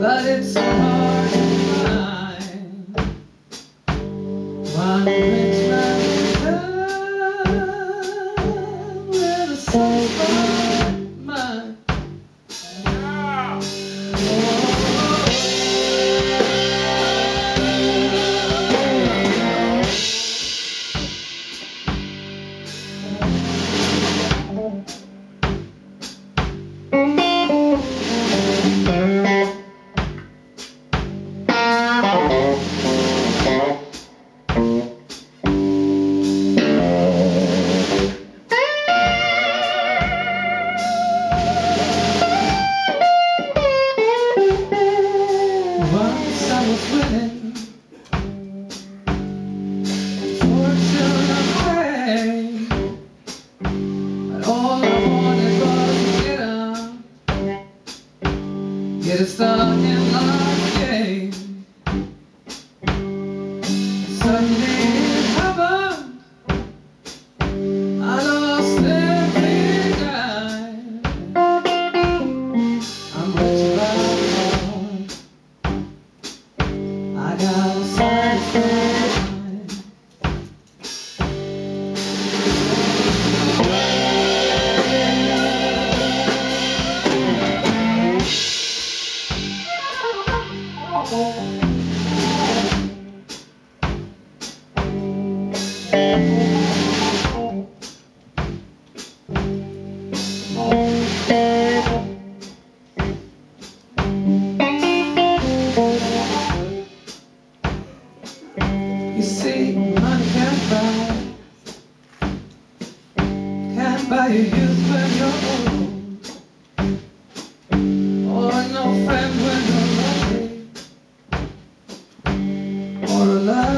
But it's hard to find one way. I was winning, fortune all I wanted was to get up, get in life's You see, money can't buy, can't buy your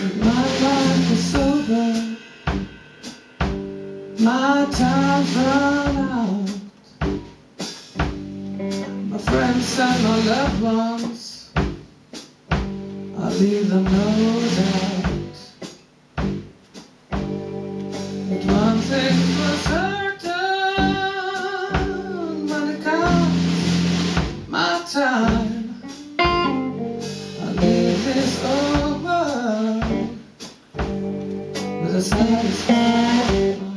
My life is over. My time's run out. My friends and my loved ones, I leave them no doubt. satisfied